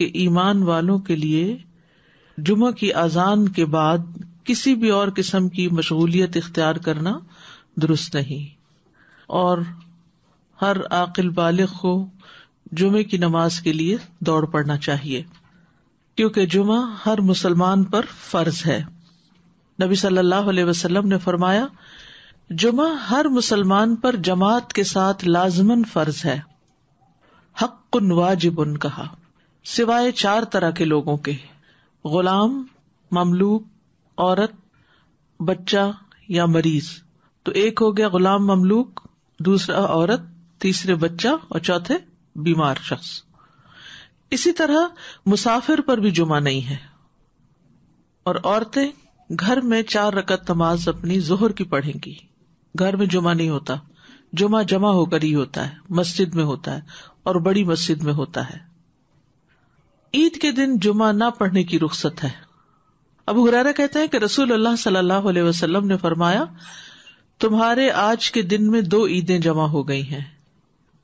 कि ईमान वालों के लिए जुमा की अजान के बाद किसी भी और किस्म की मशगूलियत इख्तियार करना दुरुस्त नहीं। और हर आकिल बालिग को जुमे की नमाज़ के लिए दौड़ पड़ना चाहिए, क्योंकि जुमा हर मुसलमान पर फ़र्ज़ है। नबी सल्लल्लाहु अलैहि वसल्लम ने फरमाया, जुमा हर मुसलमान पर जमात के साथ लाजमन फ़र्ज़ है। हक्कुन वाजिबुन कहा, सिवाय चार तरह के लोगों के, गुलाम, ममलूक औरत, बच्चा या मरीज़। तो एक हो गया गुलाम ममलूक, दूसरा औरत, तीसरे बच्चा और चौथे बीमार शख्स। इसी तरह मुसाफिर पर भी जुमा नहीं है। और औरतें घर में चार रकत नमाज़ अपनी जोहर की पढ़ेंगी। घर में जुमा नहीं होता। जुमा जमा होकर ही होता है। मस्जिद में होता है और बड़ी मस्जिद में होता है। ईद के दिन जुमा ना पढ़ने की रुख्सत है। अबू हुरारा कहते हैं कि रसूल अल्लाह सल्लल्लाहु अलैहि वसल्लम ने फरमाया, तुम्हारे आज के दिन में दो ईदें जमा हो गई हैं।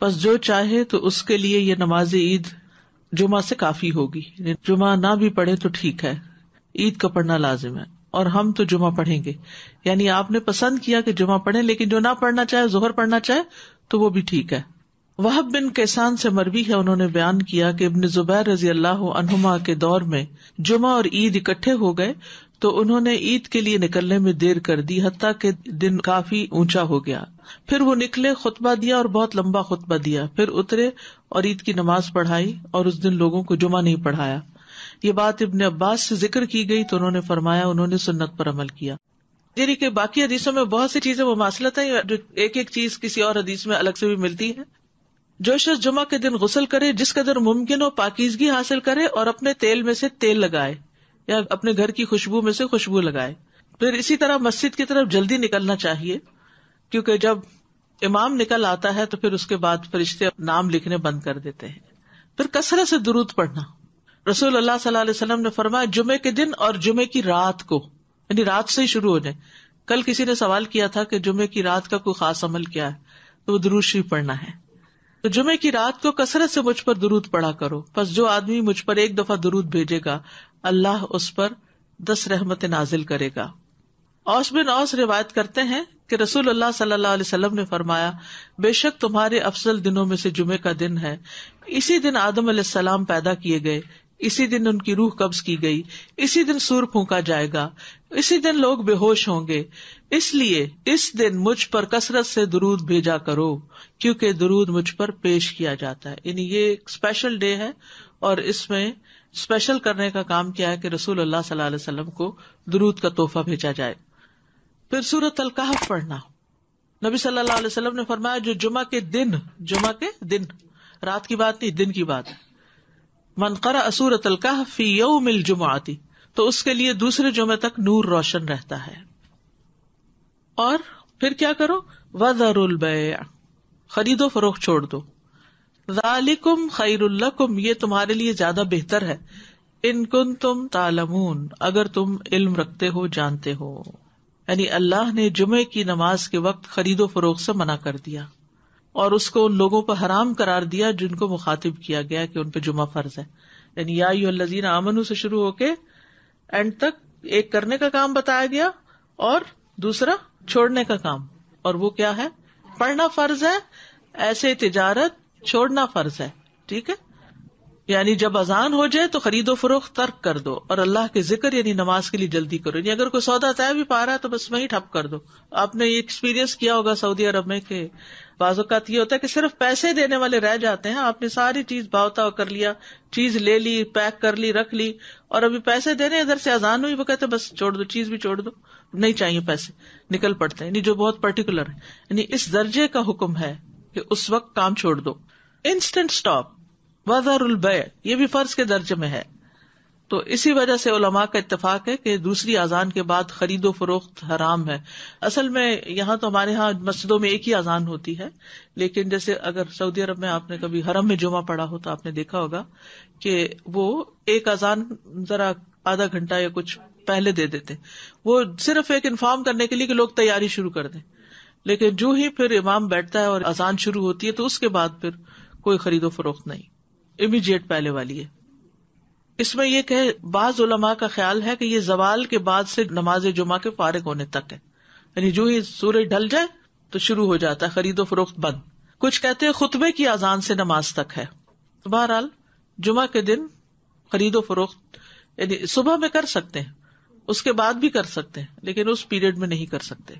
बस जो चाहे तो उसके लिए ये नमाज़ ईद जुमा से काफ़ी होगी। जुमा ना भी पढ़े तो ठीक है। ईद का पढ़ना लाजिम है। और हम तो जुमा पढ़ेंगे। यानी आपने पसंद किया कि जुमा पढ़े, लेकिन जो ना पढ़ना चाहे, जोहर पढ़ना चाहे तो वो भी ठीक है। वहब बिन कैसान से मरवी है, उन्होंने बयान किया कि इब्न जुबैर रज़ी अल्लाह अनहुमा के दौर में जुमा और ईद इकट्ठे हो गए तो उन्होंने ईद के लिए निकलने में देर कर दी हत्या के दिन काफ़ी ऊँचा हो गया। फिर वो निकले, खुतबा दिया और बहुत लंबा खुतबा दिया। फिर उतरे और ईद की नमाज़ पढ़ाई और उस दिन लोगों को जुमा नहीं पढ़ाया। ये बात इब्न अब्बास से ज़िक्र की गई तो उन्होंने फरमाया, उन्होंने सुन्नत पर अमल किया। यानी कि बाकी हदीसों में बहुत सी चीज़ें, वो मासलत है, जो एक एक चीज़ किसी और हदीस में अलग से भी मिलती है। जो शख्स जुमा के दिन गुसल करे, जिस कदर मुमकिन हो पाकिजगी हासिल करे और अपने तेल में से तेल लगाए या अपने घर की खुशबू में से खुशबू लगाए। फिर इसी तरह मस्जिद की तरफ़ जल्दी निकलना चाहिए, क्योंकि जब इमाम निकल आता है तो फिर उसके बाद फरिश्ते नाम लिखने बंद कर देते हैं। फिर कसरत से दुरूद पढ़ना। रसूल अल्लाह वसल्लम ने फरमाया जुमे के दिन और जुमे की रात को, यानी रात से ही शुरू हो जाए। कल किसी ने सवाल किया था कि जुमे की रात का कोई खास अमल क्या है तो वो दुरूद शरीफ पढ़ना है। तो जुमे की रात को कसरत से मुझ पर दुरूद पढ़ा करो। बस जो आदमी मुझ पर एक दफ़ा दुरूद भेजेगा, अल्लाह उस पर दस रहमत नाजिल करेगा। औस बिन औस रिवायत करते हैं कि रसूल अल्लाह सल्लल्लाहु अलैहि वसल्लम ने फरमाया, बेशक तुम्हारे अफसल दिनों में से जुमे का दिन है। इसी दिन आदम सलाम पैदा किए गए। इसी दिन उनकी रूह कब्ज की गई। इसी दिन सूर फूका जाएगा। इसी दिन लोग बेहोश होंगे। इसलिए इस दिन मुझ पर कसरत से दुरूद भेजा करो, क्योंकि दुरूद मुझ पर पेश किया जाता है। यानी ये स्पेशल डे है, और इसमें स्पेशल करने का काम किया है कि रसूल अल्लाह सल्लल्लाहु अलैहि वसल्लम को दुरूद का तोहफा भेजा जाए। फिर सूरत अल पढ़ना। नबी वसल्लम ने फरमाया, जो जुमा के दिन जुमा के दिन, रात की बात नहीं, दिन की बात। है मन करा असूरत अल कहफ फ़ी यौमिल जुमाती तो उसके लिए दूसरे जुमे तक नूर रोशन रहता है। और फिर क्या करो? वजरुल खरीदो फरोख्त छोड़ दो। जालिकुम खैरुल्लकुम ये तुम्हारे लिए ज़्यादा बेहतर है। इन कुन तुम तालमून अगर तुम इल्म रखते हो, जानते हो। यानी अल्लाह ने जुमे की नमाज़ के वक्त खरीदो फरोख्त से मना कर दिया। और उसको उन लोगों पर हराम करार दिया जिनको मुखातिब किया गया कि उन पर जुमा फ़र्ज़ है। यानी याजीन आमनू से शुरू होके एंड तक एक करने का काम बताया गया और दूसरा छोड़ने का काम। और वो क्या है? पढ़ना फ़र्ज़ है, ऐसे तिजारत छोड़ना फ़र्ज़ है। ठीक है? यानी जब अजान हो जाए तो खरीदो फरोख्त, तर्क कर दो। और अल्लाह के ज़िक्र यानी नमाज़ के लिए जल्दी करो। यानी अगर कोई सौदा तय भी पा रहा है तो बस वही ठप कर दो। आपने ये एक्सपीरियंस किया होगा सऊदी अरब में के बाजुकात ये होता है कि सिर्फ़ पैसे देने वाले रह जाते हैं। आपने सारी चीज़ भावता कर लिया, चीज़ ले ली, पैक कर ली, रख ली, और अभी पैसे देने इधर से अजान हुई, वो कहते बस छोड़ दो, चीज़ भी छोड़ दो। नहीं चाहिए पैसे, निकल पड़ते हैं। जो बहुत पर्टिकुलर है। यानी इस दर्जे का हुक्म है कि उस वक्त काम छोड़ दो। इंस्टेंट स्टॉप वजरुल बय, ये भी फ़र्ज़ के दर्जे में है। तो इसी वजह से उलमा का इतफाक है कि दूसरी अजान के बाद खरीदो फरोख्त हराम है। असल में यहाँ तो हमारे यहाँ मस्जिदों में एक ही अजान होती है, लेकिन जैसे अगर सऊदी अरब में आपने कभी हरम में जुमा पढ़ा हो तो आपने देखा होगा कि वो एक अजान जरा आधा घंटा या कुछ पहले दे देते। वो सिर्फ़ एक इन्फॉर्म करने के लिए कि लोग तैयारी शुरू कर दें। लेकिन जो ही फिर इमाम बैठता है और अजान शुरू होती है तो उसके बाद फिर कोई खरीदो फरोख्त नहीं। इमीडिएट पहले वाली है। इसमें यह कहे, बाज उलमा का ख्याल है कि ये जवाल के बाद से नमाज़ जुमा के फारिग होने तक है। यानी जो ही सूरज ढल जाए तो शुरू हो जाता है, खरीदो फरोख्त बंद। कुछ कहते हैं, खुतबे की आजान से नमाज़ तक है। तो बहरहाल जुमा के दिन खरीदो फरोख्त, यानी सुबह में कर सकते हैं, उसके बाद भी कर सकते हैं, लेकिन उस पीरियड में नहीं कर सकते।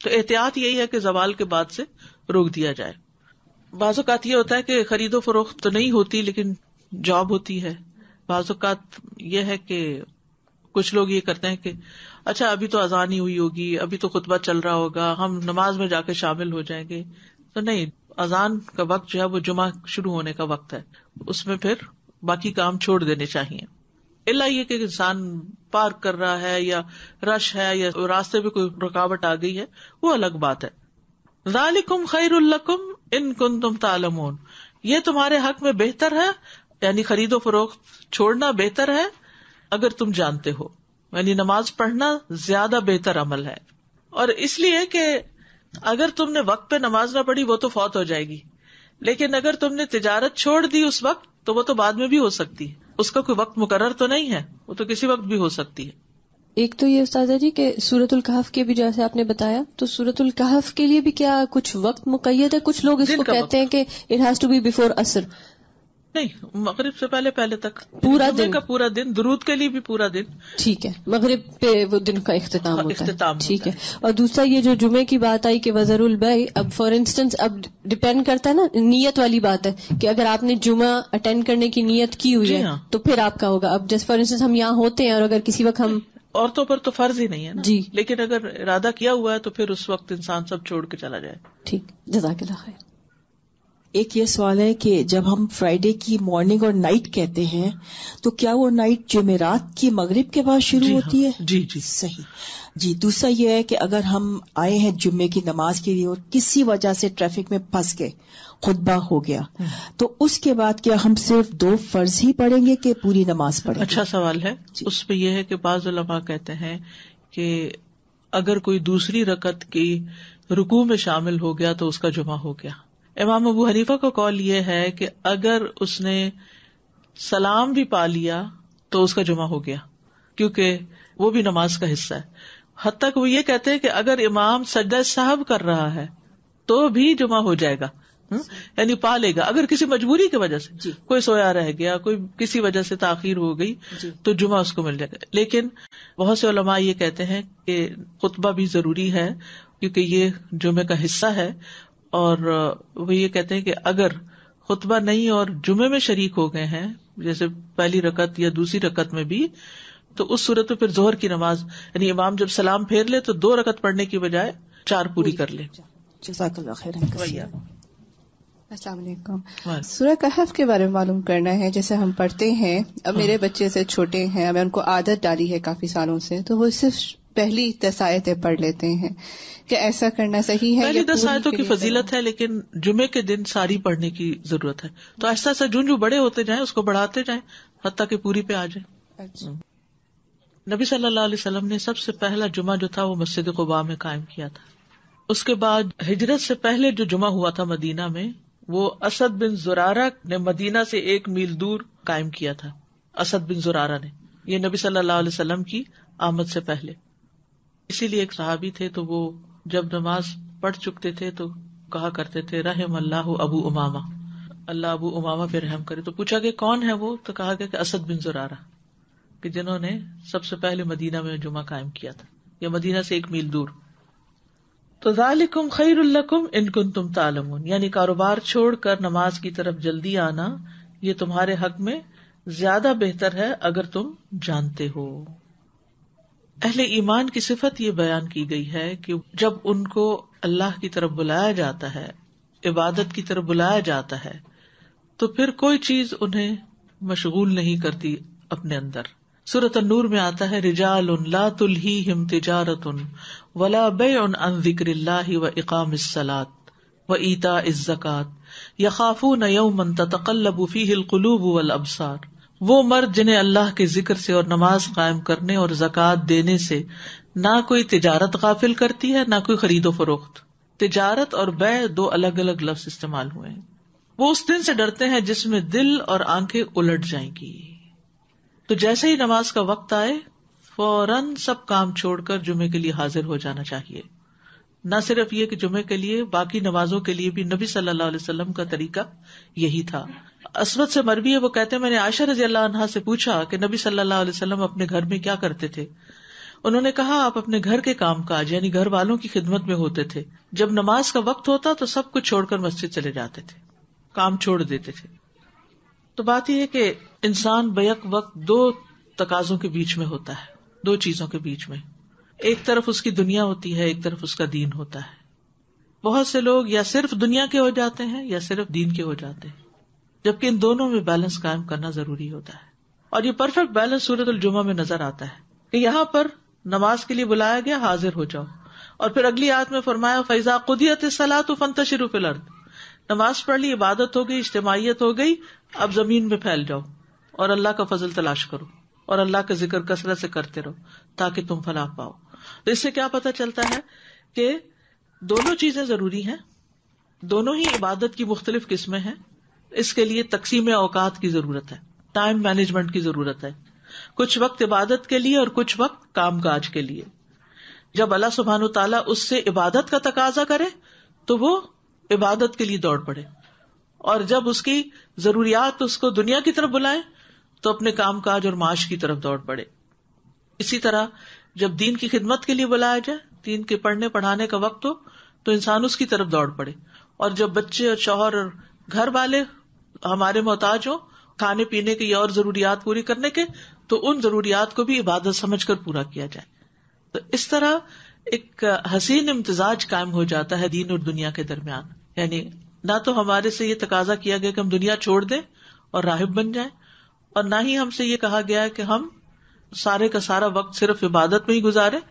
तो एहतियात यही है कि जवाल के बाद से रोक दिया जाए। बाजुकात ये होता है कि खरीदो फरोख्त तो नहीं होती, लेकिन जॉब होती है। बाजुकात ये है कि कुछ लोग ये करते हैं कि अच्छा अभी तो अजान हुई होगी, अभी तो खुतबा चल रहा होगा, हम नमाज़ में जाके शामिल हो जाएँगे। तो नहीं, अजान का वक्त जो है, वो जुमा शुरू होने का वक्त है। उसमें फिर बाकी काम छोड़ देने चाहिए। इला ये कि इंसान पार्क कर रहा है, या रश है, या रास्ते में कोई रुकावट आ गई है, वो अलग बात है। जालिकुम खैरुल्लकुम इन कुन तुम तालमून। ये तुम्हारे हक में बेहतर है, यानी खरीदो फरोख्त छोड़ना बेहतर है, अगर तुम जानते हो। यानी नमाज़ पढ़ना ज़्यादा बेहतर अमल है। और इसलिए कि अगर तुमने वक्त पे नमाज़ ना पढ़ी, वो तो फौत हो जाएगी। लेकिन अगर तुमने तिजारत छोड़ दी उस वक्त तो वो तो बाद में भी हो सकती है। उसका कोई वक्त मुकर्र तो नहीं है, वो तो किसी वक्त भी हो सकती है। एक तो ये उस्तादा जी कि सूरतुल कहफ के भी जैसे आपने बताया तो सूरतुल कहफ के लिए भी क्या कुछ वक्त मुकैद है? कुछ लोग इसको कहते हैं कि it has to be before असर नहीं मगरिब से पहले पहले तक। पूरा दिन का पूरा दिन दुरूद के लिए भी पूरा दिन। ठीक है मगरिब पे वो दिन का इख्तिताम हाँ, होता है। ठीक है। और दूसरा ये जो जुमे की बात आई कि वजरुल बय अब फॉर इंस्टेंस अब डिपेंड करता है ना नियत वाली बात है कि अगर आपने जुमा अटेंड करने की नियत की हुई है हाँ। तो फिर आपका होगा। अब जैसे फॉर इंस्टेंस हम यहाँ होते हैं और अगर किसी वक्त हम औरतों पर तो फ़र्ज़ ही नहीं है ना। जी। लेकिन अगर इरादा किया हुआ है तो फिर उस वक्त इंसान सब छोड़ के चला जाए। ठीक जजाक खैर। एक ये सवाल है कि जब हम फ्राइडे की मॉर्निंग और नाइट कहते हैं तो क्या वो नाइट जुमेरात की मगरिब के बाद शुरू होती हाँ, है? जी जी। सही। जी दूसरा ये है कि अगर हम आए हैं जुम्मे की नमाज़ के लिए और किसी वजह से ट्रैफ़िक में फंस गए खुतबा हो गया तो उसके बाद क्या हम सिर्फ़ दो फ़र्ज़ ही पढ़ेंगे कि पूरी नमाज़ पढ़ेंगे? अच्छा सवाल है। जी। उसमें यह है कि बाज कहते हैं कि अगर कोई दूसरी रकत की रुकू में शामिल हो गया तो उसका जुमा हो गया। इमाम अबू हनीफा का कॉल ये है कि अगर उसने सलाम भी पा लिया तो उसका जुमा हो गया क्योंकि वो भी नमाज़ का हिस्सा है। हद तक वो ये कहते हैं कि अगर इमाम सज्जा साहब कर रहा है तो भी जुमा हो जाएगा हम्म? यानी पा लेगा। अगर किसी मजबूरी की वजह से कोई सोया रह गया कोई किसी वजह से ताखीर हो गई तो जुमा उसको मिल जाएगा। लेकिन बहुत से उलमा ये कहते हैं कि खुतबा भी ज़रूरी है क्योंकि ये जुमे का हिस्सा है और वो ये कहते हैं कि अगर खुतबा नहीं और जुमे में शरीक हो गए हैं जैसे पहली रकत या दूसरी रकत में भी तो उस सूरत में फिर जोहर की नमाज़ यानी इमाम जब सलाम फेर ले तो दो रकत पढ़ने की बजाय चार पूरी कर ले। बस। सूरह कहफ के बारे में मालूम करना है जैसे हम पढ़ते हैं अब मेरे बच्चे से छोटे हैं मैं उनको आदत डाली है काफ़ी सालों से तो वो सिर्फ़ पहली दस आयतें पढ़ लेते हैं कि ऐसा करना सही है पहली दस आयतों की फजीलत है लेकिन जुमे के दिन सारी पढ़ने की ज़रूरत है। तो ऐसा ऐसा जुन जो बड़े होते जाए उसको बढ़ाते जाए हत्ता कि पूरी पे आ जाए। अच्छा। नबी सल्लल्लाहु अलैहि वसल्लम ने सबसे पहला जुमा जो था वो मस्जिद कुबा में कायम किया था। उसके बाद हिजरत से पहले जो जुमा हुआ था मदीना में वो असद बिन जुरारा ने मदीना से एक मील दूर कायम किया था। असद बिन जुरारा ने। ये नबी सल्लल्लाहु अलैहि वसल्लम की आमद से पहले। इसीलिए एक सहाबी थे तो वो जब नमाज़ पढ़ चुकते थे तो कहा करते थे, रहम अल्लाह अबू उमामा। अल्लाह अबू उमामा पे रहम करे। तो पूछा कि कौन है वो? तो कहा गया कि असद बिन जुरारा, कि जिन्होंने सबसे पहले मदीना में जुमा कायम किया था। या मदीना से एक मील दूर। तो जालिकुम खैरुल्लकुम इनकुन तुम तालमुन। यानी कारोबार छोड़कर नमाज़ की तरफ़ जल्दी आना, ये तुम्हारे हक में ज़्यादा बेहतर है अगर तुम जानते हो। अहले ईमान की सिफत ये बयान की गई है कि जब उनको अल्लाह की तरफ़ बुलाया जाता है, इबादत की तरफ़ बुलाया जाता है तो फिर कोई चीज़ उन्हें मशगूल नहीं करती अपने अंदर। सूरत नूर में आता है रिजाल ला तुलही हिम तिजारत वला बे उन अन ज़िक्र व इकाम सलात व ईता इज़्ज़कात यखाफू न यौमन ततकल्लबु फीहिल कुलूब वल अबसार। वो मर्द जिन्हें अल्लाह के ज़िक्र से और नमाज़ कायम करने और जक़ात देने से ना कोई तिजारत गाफिल करती है, ना कोई खरीदो फरोख्त। तिजारत और बै दो अलग अलग लफ्ज इस्तेमाल हुए हैं। वो उस दिन से डरते हैं जिसमें दिल और आँखें उलट जाएँगी। तो जैसे ही नमाज़ का वक्त आए, फ़ौरन सब काम छोड़कर जुमे के लिए हाजिर हो जाना चाहिए। न सिर्फ़ ये कि जुमे के लिए, बाकी नमाजों के लिए भी नबी सल्लल्लाहु अलैहि वसल्लम का तरीका यही था। असवद से मरवी है, वो कहते हैं, मैंने आशा रज़ी अल्लाह से पूछा कि नबी सल्लल्लाहु अलैहि वसल्लम अपने घर में क्या करते थे? उन्होंने कहा, आप अपने घर के काम काज यानी घर वालों की खिदमत में होते थे। जब नमाज़ का वक्त होता तो सब कुछ छोड़कर मस्जिद चले जाते थे। काम छोड़ देते थे। तो बात यह है कि इंसान बैक वक्त दो तकाजों के बीच में होता है, दो चीज़ों के बीच में। एक तरफ़ उसकी दुनिया होती है, एक तरफ़ उसका दीन होता है। बहुत से लोग या सिर्फ़ दुनिया के हो जाते हैं या सिर्फ़ दीन के हो जाते हैं। जबकि इन दोनों में बैलेंस कायम करना ज़रूरी होता है। और ये परफेक्ट बैलेंस सूरत जुमा में नज़र आता है कि यहाँ पर नमाज़ के लिए बुलाया गया, हाजिर हो जाओ। और फिर अगली आयत में फरमाया, फैजा कुदियत सलाह तो फंतशिर फिलर्द नमाज़ पढ़ ली, इबादत हो गई इज्तमाहीत हो गई, अब ज़मीन में फैल जाओ। और अल्लाह का फजल तलाश करो। और अल्लाह का ज़िक्र कसरत से करते रहो, ताकि तुम फलाह पाओ। तो इससे क्या पता चलता है कि दोनों चीज़ें ज़रूरी हैं, दोनों ही इबादत की मुख्तलिफ़ किस्में हैं, इसके लिए तकसीम औकात की ज़रूरत है, टाइम मैनेजमेंट की ज़रूरत है, कुछ वक्त इबादत के लिए और कुछ वक्त काम काज के लिए। जब अल्लाह सुबहान तला उससे इबादत का तकाजा करे तो वो इबादत के लिए दौड़ पड़े। और जब उसकी जरूरियात उसको दुनिया की तरफ़ बुलाए तो अपने काम काज और माश की तरफ़ दौड़ पड़े। इसी तरह जब दीन की खिदमत के लिए बुलाया जाए, दीन के पढ़ने, पढ़ाने का वक्त हो तो इंसान उसकी तरफ़ दौड़ पड़े। और जब बच्चे और शोहर और घर वाले हमारे मोहताज हो, खाने, पीने की और जरूरियात पूरी करने के तो उन जरूरियात को भी इबादत समझकर पूरा किया जाए। तो इस तरह एक हसीन इम्तजाज कायम हो जाता है दीन और दुनिया के दरमियान। यानी ना तो हमारे से ये तकाजा किया गया कि हम दुनिया छोड़ दें और राहिब बन जाएँ, और ना ही हमसे ये कहा गया कि हम सारे का सारा वक्त सिर्फ़ इबादत में ही गुजारे